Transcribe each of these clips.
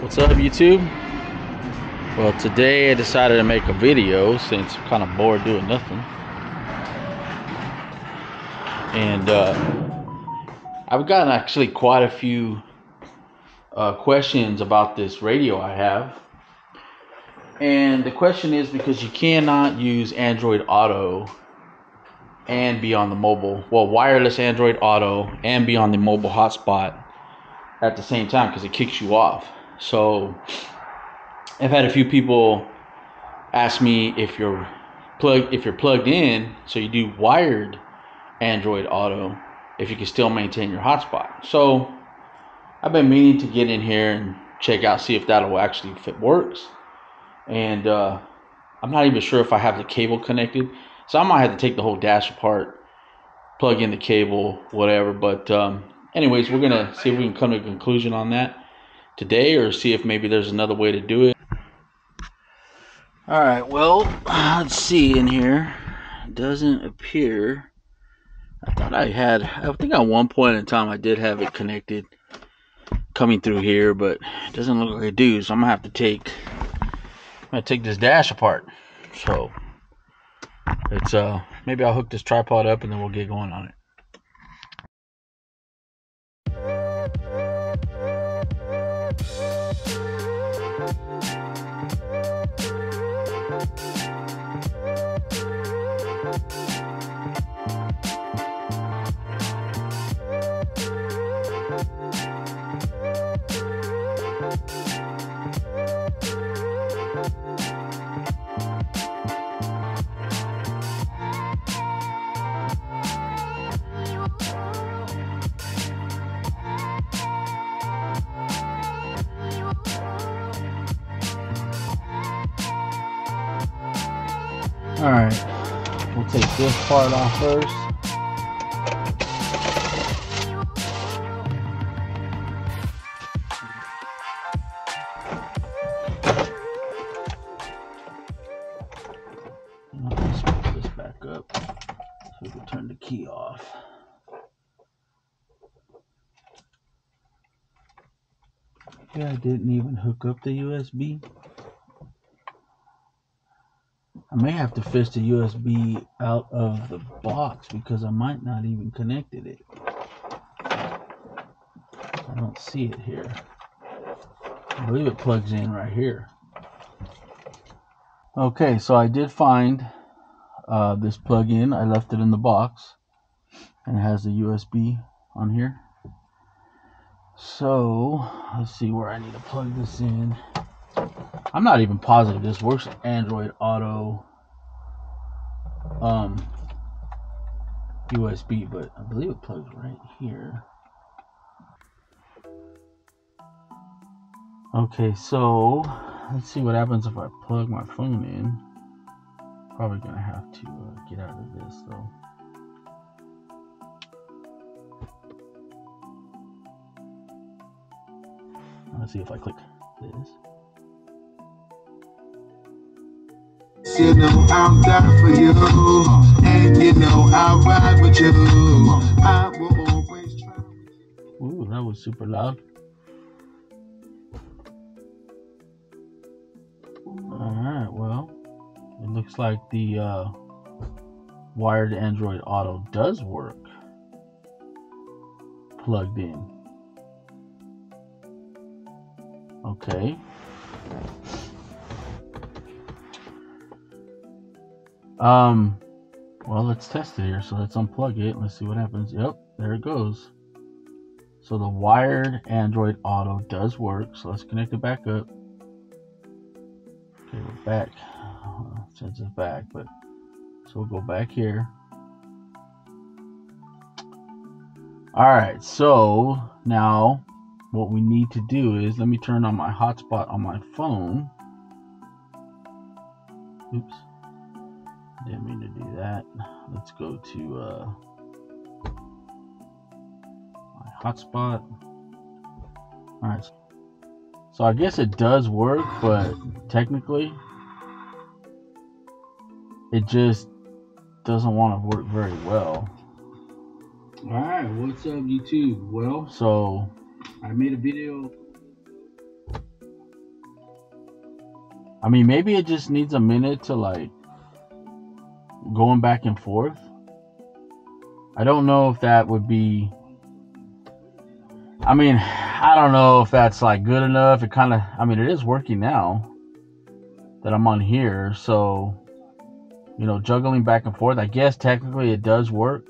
What's up YouTube? Well today I decided to make a video since I'm kind of bored doing nothing. And uh, I've gotten actually quite a few uh, questions about this radio I have. And the question is because you cannot use Android Auto and be on the mobile, well, wireless Android Auto and be on the mobile hotspot at the same time because it kicks you off. So I've had a few people ask me if you're plug if you're plugged in, so you do wired Android Auto, if you can still maintain your hotspot. So I've been meaning to get in here and check out, see if that'll actually if it works. And uh, I'm not even sure if I have the cable connected, so I might have to take the whole dash apart, plug in the cable, whatever. But um, anyways, we're gonna see if we can come to a conclusion on that today or see if maybe there's another way to do it. All right, well, let's see in here. It doesn't appear. I thought I had, I think at one point in time I did have it connected coming through here, but it doesn't look like I do. So I'm gonna have to take, I'm gonna take this dash apart. So it's uh, maybe I'll hook this tripod up and then we'll get going on it. All right, we'll take this part off first. Let's this back up so we can turn the key off. Yeah, I didn't even hook up the USB. I may have to fish the USB out of the box because I might not even connected it. I don't see it here. I believe it plugs in right here. Okay, so I did find uh, this plug-in. I left it in the box and it has the USB on here. So let's see where I need to plug this in. I'm not even positive this works Android Auto um USB, but I believe it plugs right here. Okay, so let's see what happens if I plug my phone in. Probably gonna have to uh, get out of this though. Let's see if I click this. You know I'm down for you, and you know I'll ride with you. I will always try. Ooh, that was super loud. Alright, well, it looks like the uh, wired Android Auto does work plugged in. Okay. Um, well, let's test it here. So let's unplug it. Let's see what happens. Yep, there it goes. So the wired Android Auto does work. So let's connect it back up. Okay, we're back. Uh, since it's back, but so we'll go back here. All right, so now what we need to do is let me turn on my hotspot on my phone. Oops. Didn't mean to do that. Let's go to uh, my hotspot. Alright. So I guess it does work, but technically it just doesn't want to work very well. Alright, what's up YouTube? Well, So I made a video I mean, maybe it just needs a minute to like going back and forth. I don't know if that would be. I mean, I don't know if that's like good enough. It kind of, I mean, it is working now that I'm on here. So, you know, juggling back and forth, I guess technically it does work.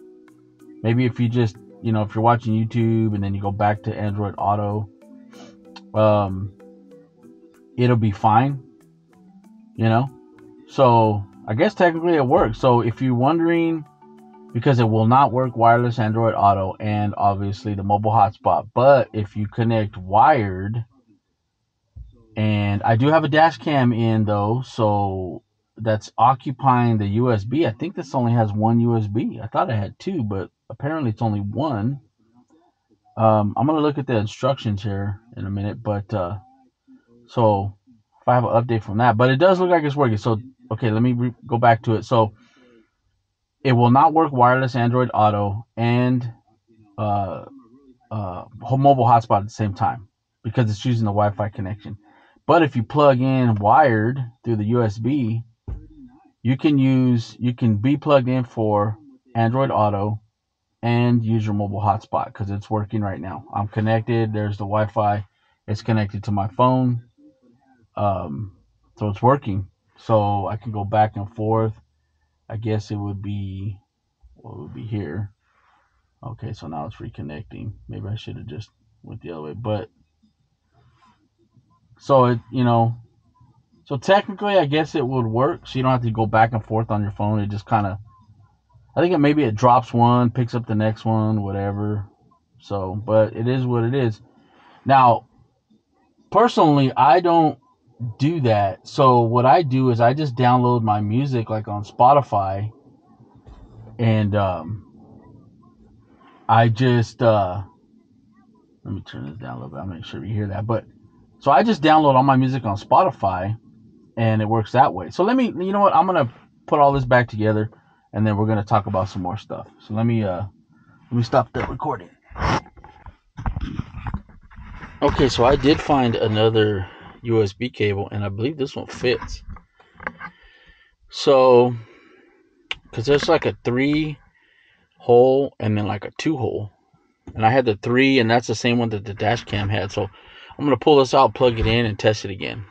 Maybe if you just, you know, if you're watching YouTube and then you go back to Android Auto, um, it'll be fine. You know? So, I guess technically it works. So, if you're wondering, because it will not work wireless Android Auto and obviously the mobile hotspot. But if you connect wired, and I do have a dash cam in though, so that's occupying the USB. I think this only has one USB. I thought I had two, but apparently it's only one. Um, I'm gonna look at the instructions here in a minute, but uh, so if I have an update from that, but it does look like it's working. So okay, let me re- go back to it. So it will not work wireless Android Auto and uh, uh, mobile hotspot at the same time because it's using the Wi-Fi connection. But if you plug in wired through the USB, you can use you can be plugged in for Android Auto and use your mobile hotspot because it's working right now. I'm connected. There's the Wi-Fi. It's connected to my phone. Um, so it's working. So I can go back and forth. I guess it would be what would be here. Okay, so now it's reconnecting. Maybe I should have just went the other way, but so it you know, so technically I guess it would work. So you don't have to go back and forth on your phone. It just kind of, I think it maybe it drops one, picks up the next one, whatever. So, but it is what it is. Now, personally, I don't do that. So what I do is I just download my music like on Spotify and um I just uh let me turn this down a little bit. I'll make sure you hear that. But so I just download all my music on Spotify and it works that way. So let me you know what? I'm going to put all this back together and then we're going to talk about some more stuff. So let me uh let me stop the recording. Okay, so I did find another USB cable, and I believe this one fits. So, because there's like a three hole and then like a two hole, and I had the three, and that's the same one that the dash cam had. So, I'm gonna pull this out, plug it in, and test it again.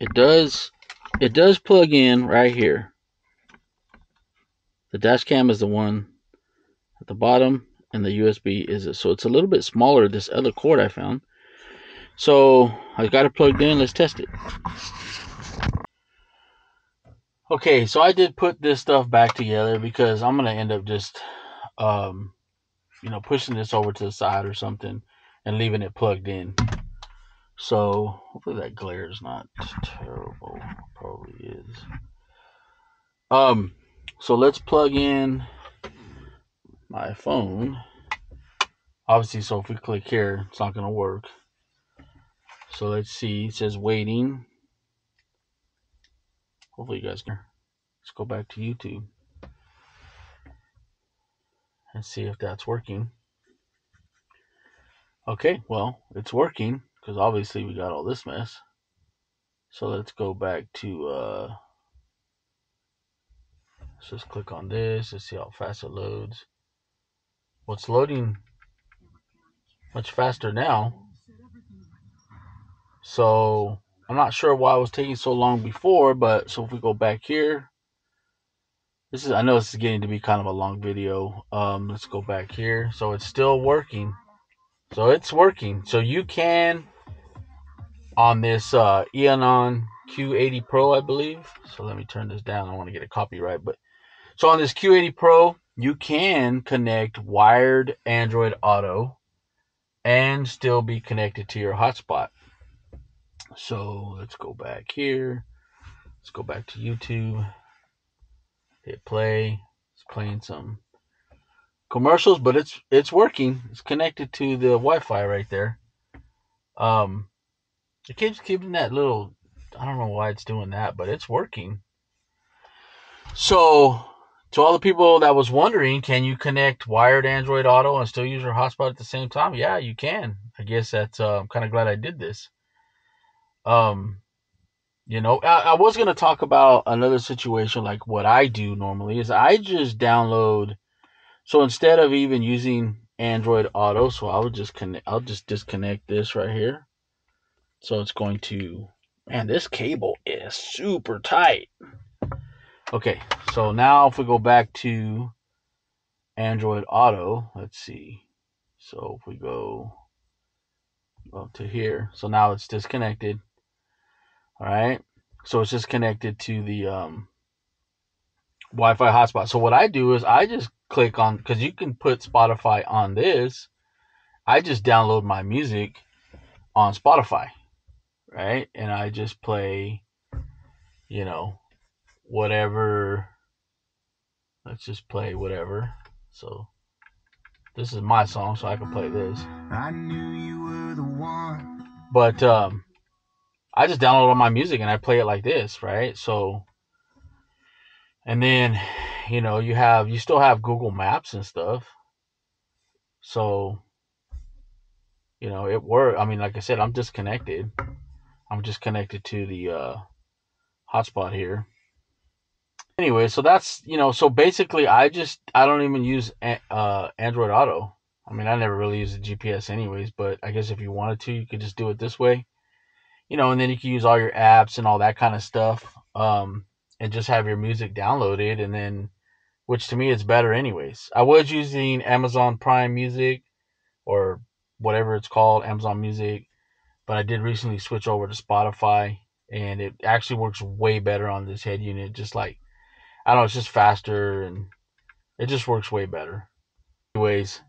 It does, it does plug in right here. The dash cam is the one at the bottom, and the USB is it. So it's a little bit smaller. This other cord I found. So I got it plugged in. Let's test it. Okay, so I did put this stuff back together because I'm gonna end up just, um, you know, pushing this over to the side or something and leaving it plugged in. So hopefully that glare is not terrible. Probably is. Um, so let's plug in my phone. Obviously, so if we click here, it's not gonna work. So let's see. It says waiting. Hopefully you guys can. Let's go back to YouTube and see if that's working. Okay, well, it's working because obviously we got all this mess. So let's go back to, uh, let's just click on this. Let's see how fast it loads. What's loading much faster now. So I'm not sure why it was taking so long before, but so if we go back here, this is I know this is getting to be kind of a long video. Um, let's go back here. So it's still working. So it's working. So you can on this uh, Eonon Q80 Pro, I believe. So let me turn this down. I want to get a copyright, but so on this Q80 Pro, you can connect wired Android Auto and still be connected to your hotspot. So let's go back here. Let's go back to YouTube. Hit play. It's playing some commercials, but it's it's working. It's connected to the Wi-Fi right there. Um, it keeps keeping that little. I don't know why it's doing that, but it's working. So, to all the people that was wondering, can you connect wired Android Auto and still use your hotspot at the same time? Yeah, you can. I guess that's. Uh, I'm kind of glad I did this. Um, you know, I, I was gonna talk about another situation like what I do normally is I just download. So instead of even using Android Auto, so I would just connect. I'll just disconnect this right here. So it's going to. Man, this cable is super tight. Okay, so now if we go back to Android Auto, let's see. So if we go up to here, so now it's disconnected. All right, so it's just connected to the um, Wi-Fi hotspot. So what I do is I just click on because you can put Spotify on this. I just download my music on Spotify, right? And I just play, you know, whatever. Let's just play whatever. So this is my song, so I can play this. I knew you were the one. But um, I just download all my music and I play it like this, right? So, and then, you know, you have you still have Google Maps and stuff. So, you know, it worked. I mean, like I said, I'm disconnected. I'm just connected to the uh, hotspot here. Anyway, so that's you know, so basically, I just I don't even use uh, Android Auto. I mean, I never really use the GPS anyways, but I guess if you wanted to, you could just do it this way. You know, and then you can use all your apps and all that kind of stuff, um, and just have your music downloaded, and then, which to me is better anyways. I was using Amazon Prime Music, or whatever it's called, Amazon Music, but I did recently switch over to Spotify, and it actually works way better on this head unit. Just like I don't know, it's just faster and it just works way better. Anyways,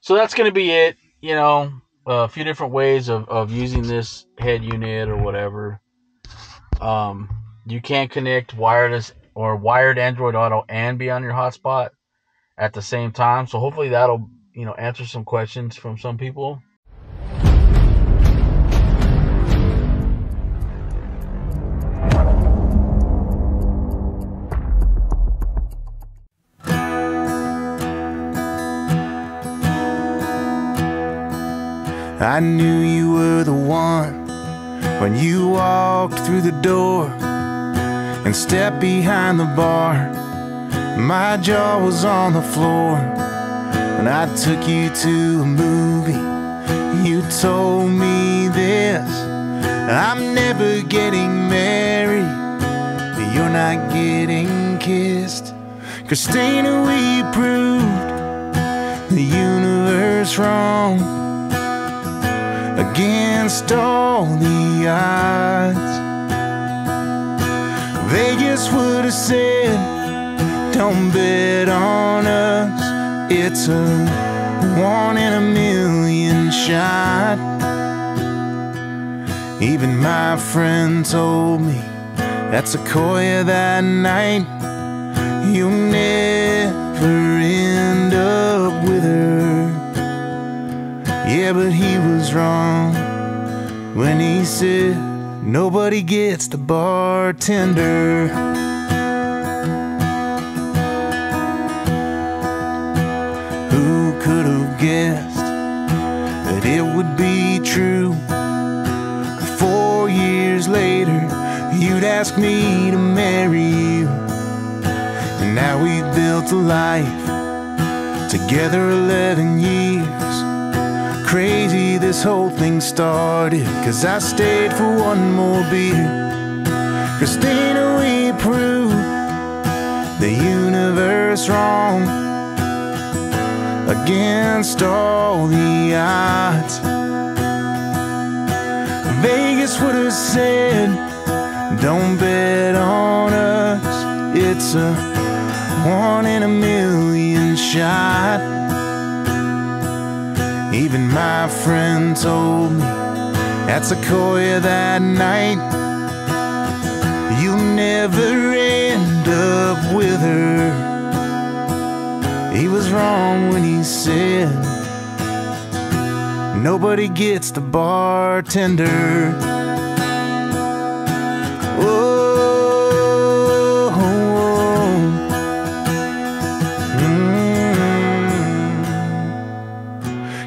so that's gonna be it. You know, a few different ways of, of using this head unit or whatever. Um, you can connect wireless or wired Android Auto and be on your hotspot at the same time. So hopefully that'll you know answer some questions from some people. I knew you were the one when you walked through the door and stepped behind the bar. My jaw was on the floor when I took you to a movie. You told me this I'm never getting married, you're not getting kissed. Christina, we proved the universe wrong against all the odds. Vegas would have said, Don't bet on us. It's a one in a million shot. Even my friend told me that Sequoia that night, you'll never Yeah, but he was wrong when he said nobody gets the bartender. Who could have guessed that it would be true? Four years later, you'd ask me to marry you. And now we've built a life together 11 years crazy this whole thing started. Cause I stayed for one more beer. Christina, we proved the universe wrong against all the odds. Vegas would have said, Don't bet on us. It's a one in a million shot. Even my friend told me at Sequoia that night, you'll never end up with her. He was wrong when he said, nobody gets the bartender. Oh,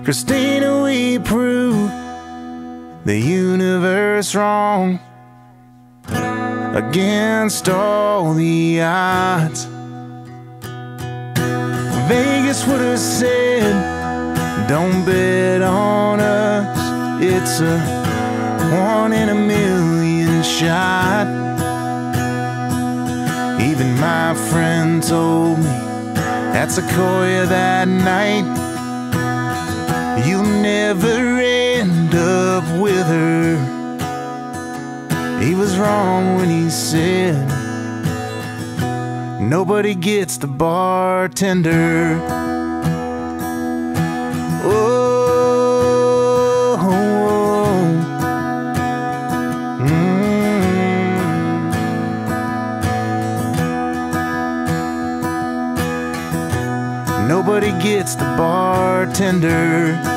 Christina, we proved the universe wrong. against all the odds. Vegas would have said, Don't bet on us. It's a one in a million shot. Even my friend told me at Sequoia that night, you'll never end up with her. He was wrong when he said, Nobody gets the bartender. Oh, mm. Nobody gets the bartender.